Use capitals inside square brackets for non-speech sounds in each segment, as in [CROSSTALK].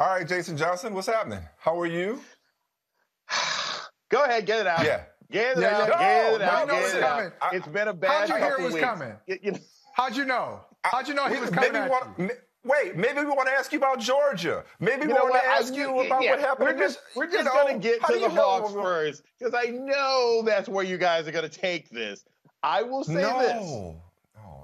All right, Jason Johnson, what's happening? How are you? [SIGHS] Go ahead, get it out. Yeah. Get it Yeah, out. yeah. Get it No, out. you know Get it's it out. coming. It's been a bad How'd you hear couple it was weeks. coming? You- you know, How'd you know? How'd you know he was coming maybe at want, you? Wait, maybe we want to ask you about Georgia. Maybe we You know want what? to I- ask you about yeah, what happened. We're just, we're you just know, going to get to the you know- Hawks first because I know that's where you guys are going to take this. I will say no. this.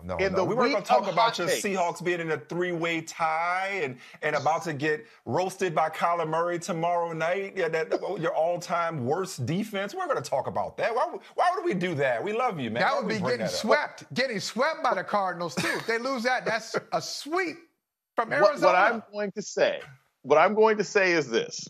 No, no, In no. the we weren't going to talk about your takes. Seahawks being in a three-way tie and, and about to get roasted by Kyler Murray tomorrow night. Yeah, that your all-time worst defense. We're going to talk about that. Why, would- why would we do that? We love you, man. That would be getting that up? swept, getting swept by the Cardinals too. If they lose that, that's a sweep from What, Arizona. what I'm going to say, what I'm going to say is this: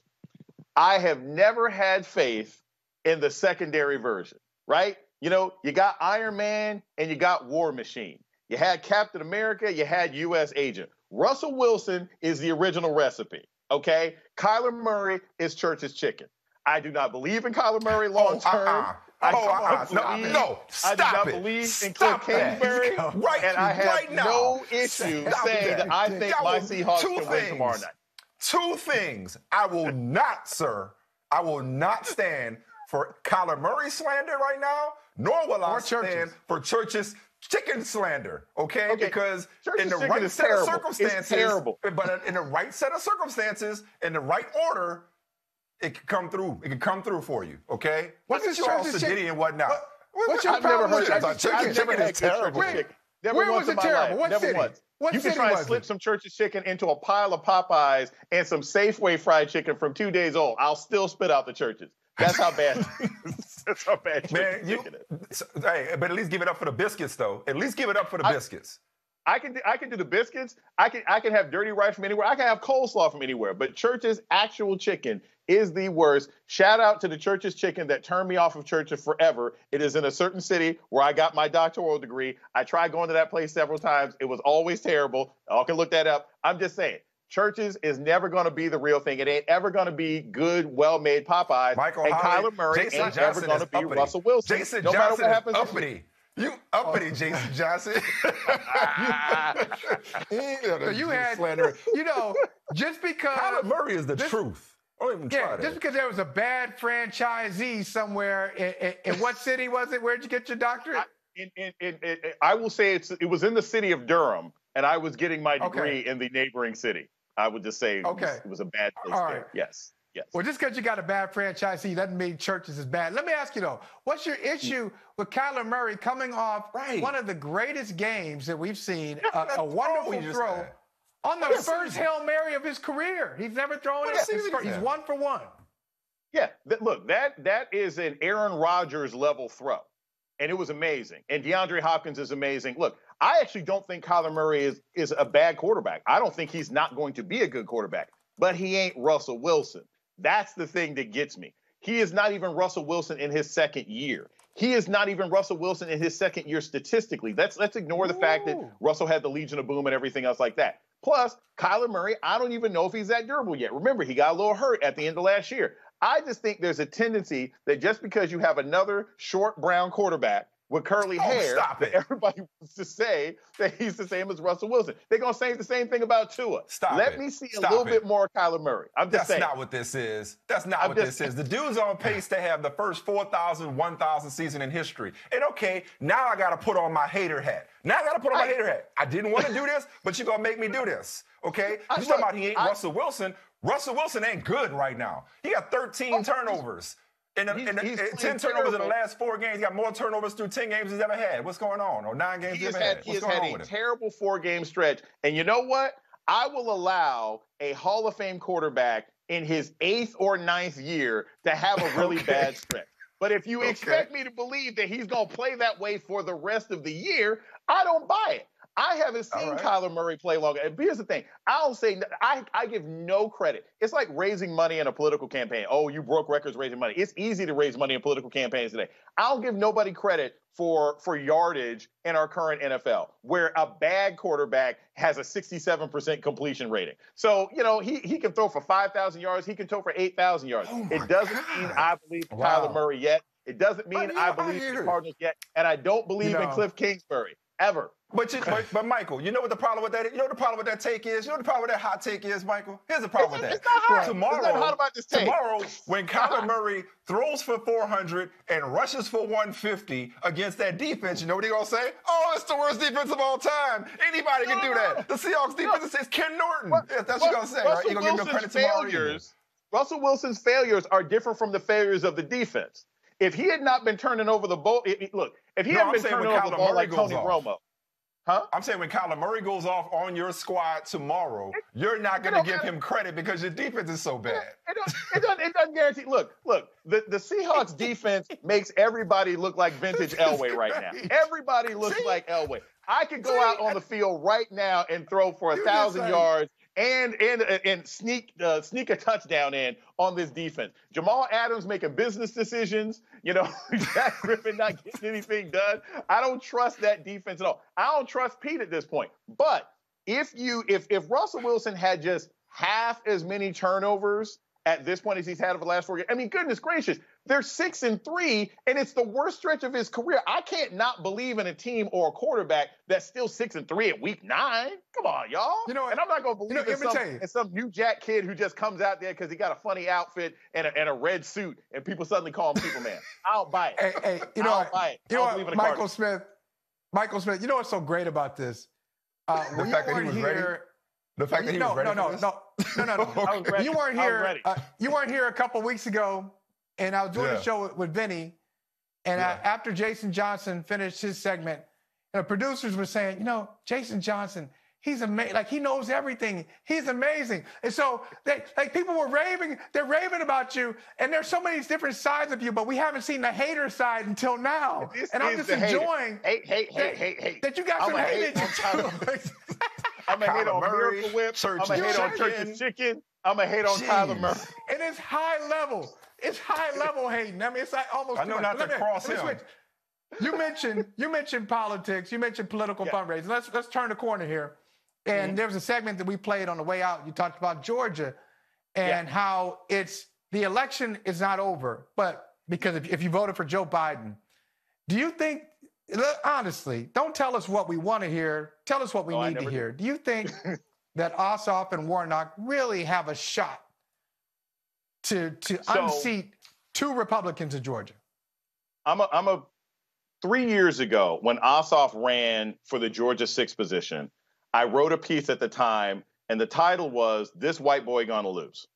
I have never had faith in the secondary version. Right? You know, you got Iron Man and you got War Machine. You had Captain America. You had U.S. Agent. Russell Wilson is the original recipe. Okay, Kyler Murray is Church's chicken. I do not believe in Kyler Murray long Oh, uh-uh. term. uh-uh. I Oh, do not uh-uh. No, believe- no, I do stop not it. believe in Stop Cliff that. Kingsbury, Right- and I have right now. no issue Stop saying that. that I think That my Seahawks two can win things. tomorrow night. Two things. I will not, sir. I will not stand for Kyler Murray slander right now, nor will I Or Church's. stand for Church's chicken slander. Okay, Okay. because Church's in the right set terrible. of It's circumstances, terrible. but in the right set of circumstances, in the right order, it can come through. It can come through for you. Okay. What's this you all and whatnot. What- what's your I've never heard with. Chicken? Chicken is terrible. Chicken. Never Where was it terrible? What Never city? once. What you can try and slip it? some Church's chicken into a pile of Popeyes and some Safeway fried chicken from two days old. I'll still spit out the churches. That's how bad. [LAUGHS] that's how bad Man, you, chicken is. so- hey, but at least give it up for the biscuits, though. At least give it up for the I- biscuits. I can do, I can do the biscuits. I can I can have dirty rice from anywhere. I can have coleslaw from anywhere. But Church's actual chicken is the worst. Shout out to the Church's chicken that turned me off of Church's forever. It is in a certain city where I got my doctoral degree. I tried going to that place several times. It was always terrible. Y'all can look that up. I'm just saying. Church's is never going to be the real thing. It ain't ever going to be good, well-made Popeyes. Michael and Holley, Kyler Murray Jason ain't Johnson ever going to be uppity. Russell Wilson. Jason no matter Johnson what is happens. this year. uppity. You uppity, oh. Jason Johnson. [LAUGHS] [LAUGHS] So you had, slander. you know, just because Kyler Murray is the this- truth. Don't even Yeah, try that. just because there was a bad franchisee somewhere in, in, in what city was it? Where'd you get your doctorate? in, in, in, in, I will say it's it was in the city of Durham, and I was getting my Okay. degree in the neighboring city. I would just say it, was, it was a bad place All there. right. Yes, yes. well, just because you got a bad franchisee doesn't mean churches is bad. Let me ask you though, what's your mm. issue with Kyler Murray coming off Right. one of the greatest games that we've seen, Yeah, uh, a, a wonderful throw you just throw had. on the first hail mary of his career? He's never thrown it. a season He's, he's one for one. Yeah, th- look, that that is an Aaron Rodgers level throw, and it was amazing. And DeAndre Hopkins is amazing. Look, I actually don't think Kyler Murray is is a bad quarterback. I don't think he's not going to be a good quarterback, but he ain't Russell Wilson. That's the thing that gets me. He is not even Russell Wilson in his second year. He is not even Russell Wilson in his second year statistically. Let's let's ignore the fact that Russell had the Legion of Boom and everything else like that. Plus, Kyler Murray, I don't even know if he's that durable yet. Remember, he got a little hurt at the end of last year. I just think there's a tendency that just because you have another short brown quarterback with curly Oh, hair, stop that it. everybody wants to say that he's the same as Russell Wilson. They're gonna say the same thing about Tua. Stop Let it. me see a little it. bit more Kyler Murray. I'm just That's saying. not what this is. That's not I'm what this is. The dude's on pace to have the first 4,000, 1,000 season in history. And okay, now I got to put on my hater hat. Now I got to put on my hater hat. I didn't want to do this, but you're going to make me do this. Okay? You're talking about he ain't I- Russell Wilson. Russell Wilson ain't good right now. He got 13 turnovers. In, the, he's- in the- he's uh, 10 turnovers in the last four games. He got more turnovers through 10 games he's ever had. What's going on? Or nine games he he's ever had, had. he has had a terrible four game stretch. And you know what? I will allow a Hall of Fame quarterback in his eighth or ninth year to have a really [LAUGHS] Okay. bad stretch. But if you Okay. expect me to believe that he's going to play that way for the rest of the year, I don't buy it. I haven't seen right. Kyler Murray play long. And here's the thing: I don't say I, I give no credit. It's like raising money in a political campaign. Oh, you broke records raising money. It's easy to raise money in political campaigns today. I'll give nobody credit for for yardage in our current NFL, where a bad quarterback has a 67% completion rating. So you know he he can throw for 5,000 yards. He can throw for 8,000 yards. Oh it doesn't God. mean I believe Wow. Kyler Murray yet. It doesn't mean I I believe the. Cardinals yet, and I don't believe in. Cliff Kingsbury. ever. But, you, but, but Michael, you know what the problem with that? Is? You know what the problem with that take is? You know what the problem with that hot take is, Michael? Here's the problem It's, with that. it's not hot. Tomorrow, There's nothing hot about this take. tomorrow, when Kyler Murray throws for 400 and rushes for 150 against that defense, you know what they're gonna say? Oh, it's the worst defense of all time. Anybody can do that. The Seahawks defense is Ken Norton. That's what you're gonna say, right? You're gonna give them Wilson's credit tomorrow. failures. Russell Wilson's failures are different from the failures of the defense. If he had not been turning over the ball, it- look, if he No, hadn't I'm been saying turning over the ball Murray like Tony off. Romo, huh? I'm saying when Kyler Murray goes off on your squad tomorrow, you're not going to give him credit because your defense is so bad. It doesn't, it doesn't, it doesn't guarantee. Look, look, the, the Seahawks [LAUGHS] defense makes everybody look like vintage [LAUGHS] Elway right now. Everybody looks See? like Elway. I could go See? out on the field right now and throw for a thousand yards and and and sneak uh, sneak a touchdown in on this defense. Jamal Adams making business decisions. You know, [LAUGHS] Shaq Griffin not getting anything done. I don't trust that defense at all. I don't trust Pete at this point. But if you if if Russell Wilson had just half as many turnovers at this point as he's had over the last four years, I mean, goodness gracious, they're six and three, and it's the worst stretch of his career. I can't not believe in a team or a quarterback that's still six and three at week nine. Come on, y'all. You know and I'm not gonna believe know, in, some, in some new jack kid who just comes out there because he got a funny outfit and a, and a red suit, and people suddenly call him Superman. [LAUGHS] I don't buy it. Hey, hey, you know, I what? don't buy it. you know what, Michael Cardinals. Smith, Michael Smith. You know what's so great about this? Uh, The fact that he was ready? Here, The fact that he no, was ready no, for no, this? no, no, no, no. [LAUGHS] I was ready. You weren't here. Uh, you weren't here a couple weeks ago, and I was doing Yeah. a show with, with Vinny, and uh, Yeah. after Jason Johnson finished his segment, the producers were saying, you know, Jason Johnson. He's amazing. Like he knows everything. He's amazing. And so, they, like people were raving. They're raving about you, and there's so many different sides of you, but we haven't seen the hater side until now. This and I'm just the hater. enjoying Hate, hate, that, hate, hate, hate. that you got I'm some a hate [LAUGHS] [LAUGHS] I'm a hate Kyler on Murray, Miracle Whip. Church's I'm a hate on Chicken. Church's Chicken. I'm a hate on Tyler Murray. And it's high level. It's high level hating. I mean, it's like almost. I know not Let to me- cross him. switch. You mentioned you mentioned politics. You mentioned political Yeah. fundraising. Let's let's turn the corner here. And Mm-hmm. there was a segment that we played on the way out. You talked about Georgia and how it's the election is not over, but because if, if you voted for Joe Biden, do you think? Look, Honestly, don't tell us what we want to hear. Tell us what we Oh, need to hear. Do you think [LAUGHS] that Ossoff and Warnock really have a shot to to So- unseat two Republicans in Georgia? I'm a, I'm a three years ago when Ossoff ran for the Georgia six position. I wrote a piece at the time, and the title was "This White Boy Gonna Lose,"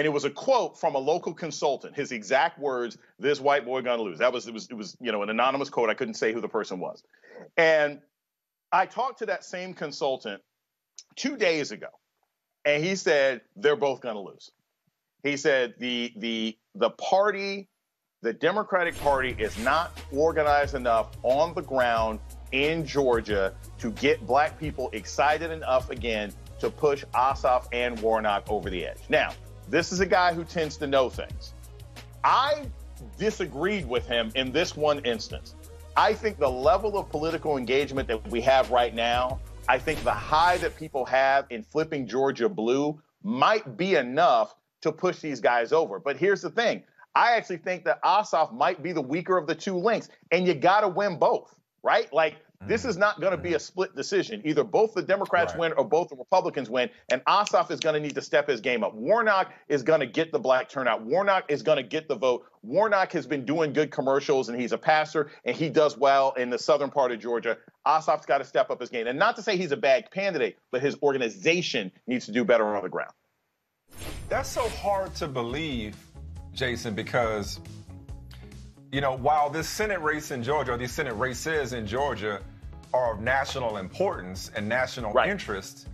and it was a quote from a local consultant. His exact words: "This white boy gonna lose." That was it was it was you know an anonymous quote. I couldn't say who the person was, and I talked to that same consultant two days ago, and he said they're both gonna lose. He said the the the party the Democratic Party is not organized enough on the ground in Georgia to get black people excited enough again to push Ossoff and Warnock over the edge. Now, this is a guy who tends to know things. I disagreed with him in this one instance. I think the level of political engagement that we have right now, I think the high that people have in flipping Georgia blue might be enough to push these guys over. But here's the thing I actually think that Ossoff might be the weaker of the two links, and you got to win both, right? Like, this is not going to be a split decision. Either both the Democrats Right. win or both the Republicans win, and Ossoff is going to need to step his game up. Warnock is going to get the black turnout. Warnock is going to get the vote. Warnock has been doing good commercials, and he's a pastor, and he does well in the southern part of Georgia. Ossoff's got to step up his game. And not to say he's a bad candidate, but his organization needs to do better on the ground. That's so hard to believe, Jason, because you know, while this Senate race in Georgia, or these Senate races in Georgia, are of national importance and national Right. interest,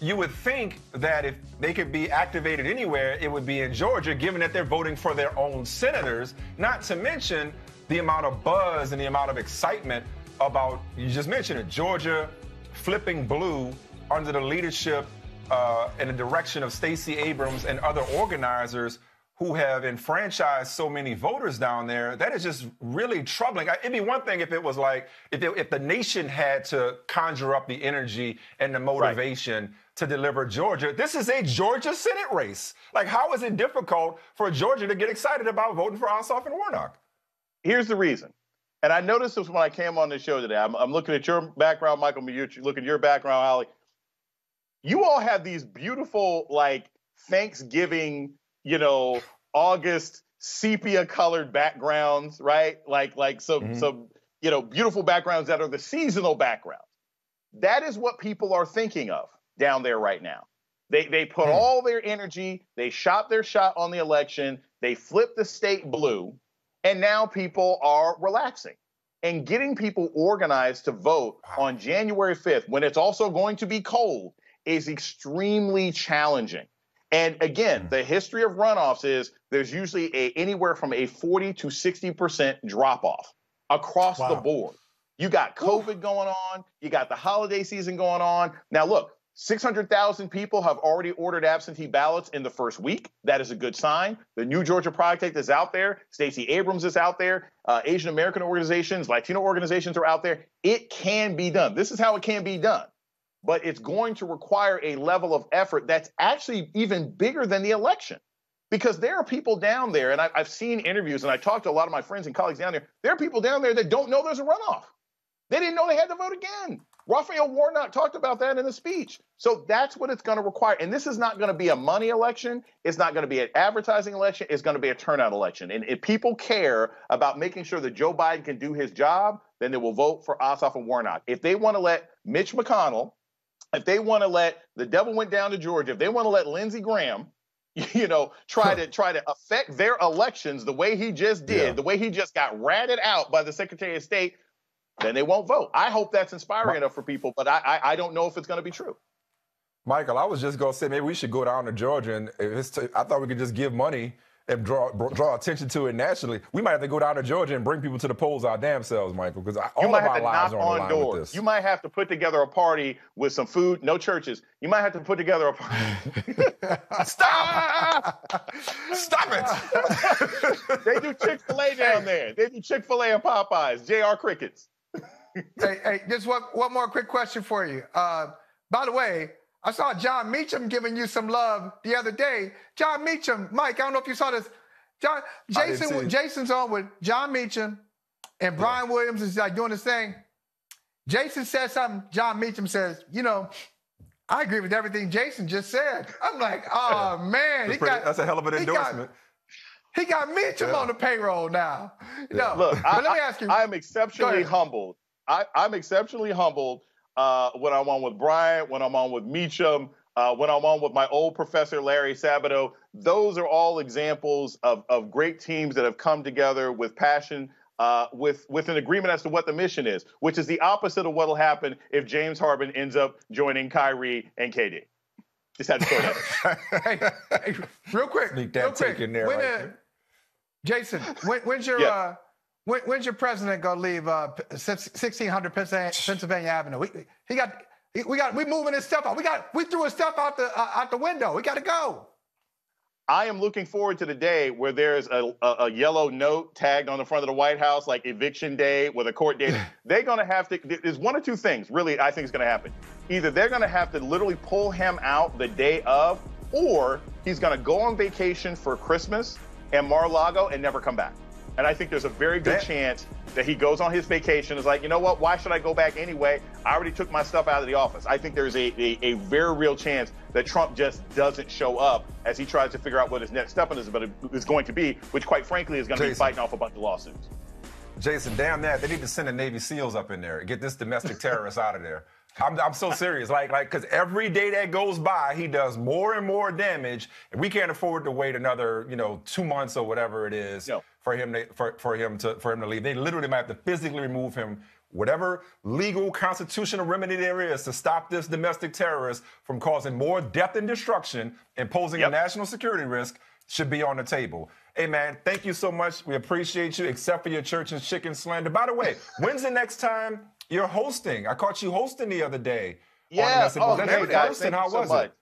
you would think that if they could be activated anywhere, it would be in Georgia, given that they're voting for their own senators, not to mention the amount of buzz and the amount of excitement about, you just mentioned it, Georgia flipping blue under the leadership uh, and the direction of Stacey Abrams and other organizers who have enfranchised so many voters down there, that is just really troubling. I- It'd be one thing if it was like, if, it, if the nation had to conjure up the energy and the motivation to deliver Georgia. This is a Georgia Senate race. Like, how is it difficult for Georgia to get excited about voting for Ossoff and Warnock? Here's the reason And I noticed this when I came on the show today. I'm, I'm looking at your background, Michael. You're looking at your background, Ali. You all have these beautiful, like Thanksgiving, you know, August sepia colored backgrounds, right? Like, like some, mm-hmm. some, you know, beautiful backgrounds that are the seasonal backgrounds. That is what people are thinking of down there right now. They, they put hmm. all their energy, they shot their shot on the election, they flipped the state blue, and now people are relaxing. And getting people organized to vote on January 5th, when it's also going to be cold, is extremely challenging. And again, hmm. the history of runoffs is there's usually a, anywhere from a 40 to 60% drop off across wow. the board. You got COVID Ooh. going on, you got the holiday season going on. Now, look, 600,000 people have already ordered absentee ballots in the first week. That is a good sign. The New Georgia Project is out there. Stacey Abrams is out there. Uh, Asian American organizations, Latino organizations are out there. It can be done. This is how it can be done. But it's going to require a level of effort that's actually even bigger than the election. Because there are people down there, and I, I've seen interviews, and I talked to a lot of my friends and colleagues down there. There are people down there that don't know there's a runoff. They didn't know they had to vote again. Raphael Warnock talked about that in the speech. So that's what it's going to require. And this is not going to be a money election. It's not going to be an advertising election. It's going to be a turnout election. And if people care about making sure that Joe Biden can do his job, then they will vote for Ossoff and Warnock. If they want to let Mitch McConnell, if they want to let the devil went down to Georgia, if they want to let Lindsey Graham, [LAUGHS] you know, try to try to affect their elections the way he just did, yeah. the way he just got ratted out by the Secretary of State, then they won't vote. I hope that's inspiring enough for people, but I, I, I don't know if it's going to be true. Michael, I was just going to say maybe we should go down to Georgia, and if it's t- I thought we could just give money and draw draw attention to it nationally. We might have to go down to Georgia and bring people to the polls our damn selves, Michael, because all of our lives are on, on doors. with this. You might have to put together a party with some food, no churches. You might have to put together a party. [LAUGHS] Stop! Stop it! [LAUGHS] they do Chick Fil A down there. They do Chick Fil A and Popeyes. Jr. Crickets hey, hey, just one, one more quick question for you. Uh, by the way, I saw Jon Meacham giving you some love the other day. Jon Meacham, Mike, I don't know if you saw this. John, Jason, Jason's on with Jon Meacham, and Brian yeah. Williams is like doing his thing. Jason says something. Jon Meacham says, "You know, I agree with everything Jason just said." I'm like, "Oh man, that's, pretty, got, that's a hell of an endorsement." He got, he got Meacham yeah. on the payroll now. Yeah. No, look, I, let me ask you. I am exceptionally humbled I, am exceptionally humbled uh, when I'm on with Brian, when I'm on with Meacham, uh, when I'm on with my old professor Larry Sabato. Those are all examples of, of great teams that have come together with passion, uh, with with an agreement as to what the mission is, which is the opposite of what will happen if James Harden ends up joining Kyrie and KD. Just had to throw that. [LAUGHS] hey, hey, real quick, Sneak that real quick. in there. When, right uh, Jason, when, when's your yeah. When, when's your president gonna leave uh, 1600 Pennsylvania Avenue? We, he got we got we moving his stuff out. We got we threw his stuff out the uh, out the window. We got to go. I am looking forward to the day where there's a, a, a, yellow note tagged on the front of the White House, like eviction day with a court date. [SIGHS] they're going to have to, there's one or two things really I think is going to happen. Either they're going to have to literally pull him out the day of, or he's going to go on vacation for Christmas and Mar-a-Lago and never come back. And I think there's a very good that, chance that he goes on his vacation is like, you know what? Why should I go back anyway? I already took my stuff out of the office. I think there's a, a, a very real chance that Trump just doesn't show up as he tries to figure out what his next step is, but is going to be, which quite frankly is going to be fighting off a bunch of lawsuits. Jason, damn that. They need to send the Navy SEALs up in there. Get this domestic terrorist out of there. I'm, I'm so serious. Like, like, because every day that goes by, he does more and more damage, and we can't afford to wait another, you know, two months or whatever it is no. For him to for, for him to for him to leave. They literally might have to physically remove him. Whatever legal constitutional remedy there is to stop this domestic terrorist from causing more death and destruction and posing yep. a national security risk should be on the table. Hey man, thank you so much. We appreciate you, except for your church and chicken slander. By the way, when's the next time you're hosting. I caught you hosting the other day. Yeah. Said, oh, was that your first? And how so was much. it?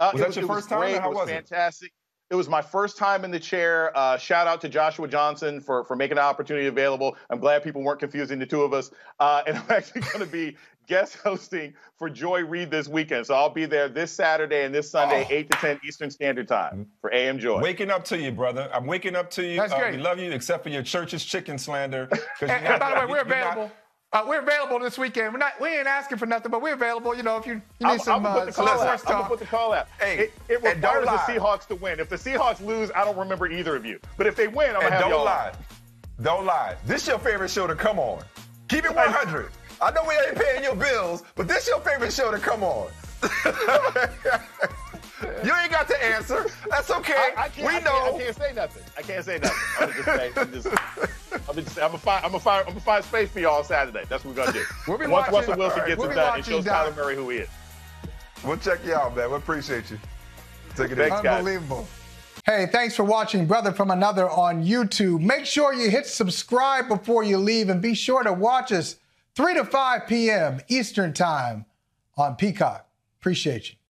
Uh, was it that your first time? Great. How it was, was fantastic. It? it was my first time in the chair. Uh, shout out to Joshua Johnson for, for making the opportunity available. I'm glad people weren't confusing the two of us. Uh, [LAUGHS] and I'm actually going to be guest hosting for Joy Reid this weekend. So I'll be there this Saturday and this Sunday, Oh. 8 to 10 Eastern Standard Time for AM Joy. Waking up to you, brother. I'm waking up to you. That's Uh, great. we love you, except for your church's chicken slander. 'cause you're And, and by the way, we're you're not- available. Uh, we're available this weekend. We're not. We ain't asking for nothing, but we're available. You know, if you, you need I'm, some I'm gonna uh, put the some out. I'm gonna put the call out. Hey, it, it requires the. Seahawks to win. If the Seahawks lose, I don't remember either of you. But if they win, I'm gonna have don't y'all. lie. Don't lie. This your favorite show to come on. Keep it 100. I know we ain't paying your bills, but this your favorite show to come on. [LAUGHS] you ain't got to answer. That's okay. I, I can't, we I know. Can't, I can't say nothing. I can't say nothing. I'm just saying. I'm just. I'm just. I'm gonna find. I'm gonna find. I'm gonna find space for y'all Saturday. That's what we're gonna do. We'll be Once watching- Russell Wilson all right, gets we'll it done, it shows Doc. Kyler Murray who he is. We'll check you out, man. We appreciate you. Take it Thanks, easy. guys. Unbelievable. Hey, thanks for watching Brother from Another on YouTube. Make sure you hit subscribe before you leave and be sure to watch us 3 to 5 p.m. Eastern Time on Peacock. Appreciate you.